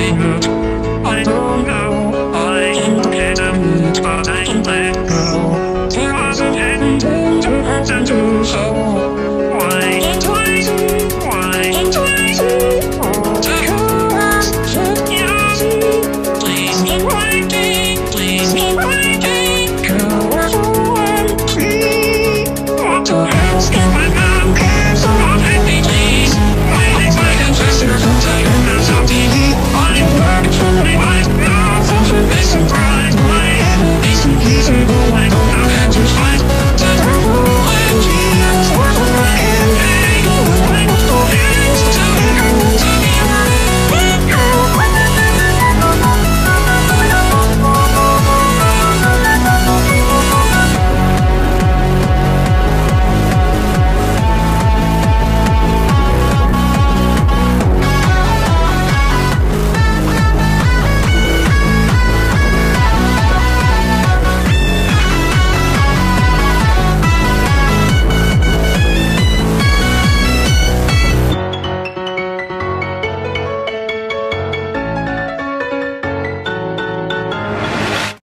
didn't